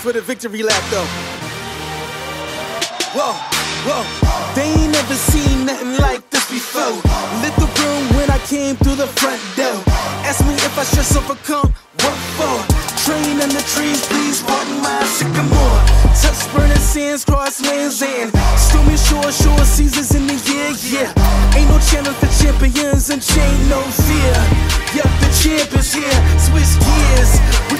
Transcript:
for the victory lap though. Whoa, whoa. They ain't never seen nothing like this before. Lit the room when I came through the front door. Ask me if I should overcome. What for? Train in the trees, please pardon my sycamore. Touch burning sands, cross lands, and stormy shore, shore seasons in the year, yeah. Ain't no channel for champions and chain no fear. Yup, the champ is here. Switch gears, we.